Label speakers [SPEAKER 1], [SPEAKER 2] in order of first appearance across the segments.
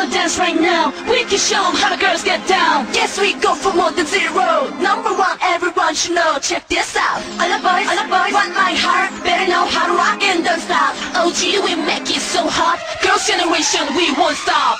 [SPEAKER 1] wanna dance right now. We can show them how the girls get down. Yes, we go for more than zero. Number one, everyone should know. Check this out. All the boys, all the boys want my heart. Better know how to rock and don't stop OG, we make it so hot. Girls' generation, we won't stop.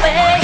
[SPEAKER 2] away.